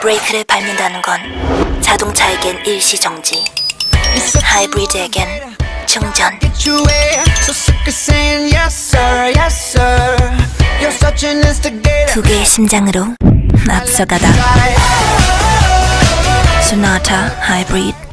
브레이크를 밟는다는 건 자동차에겐 일시정지 하이브리드에겐 충전. 두 개의 심장으로 앞서가다. 소나타 하이브리드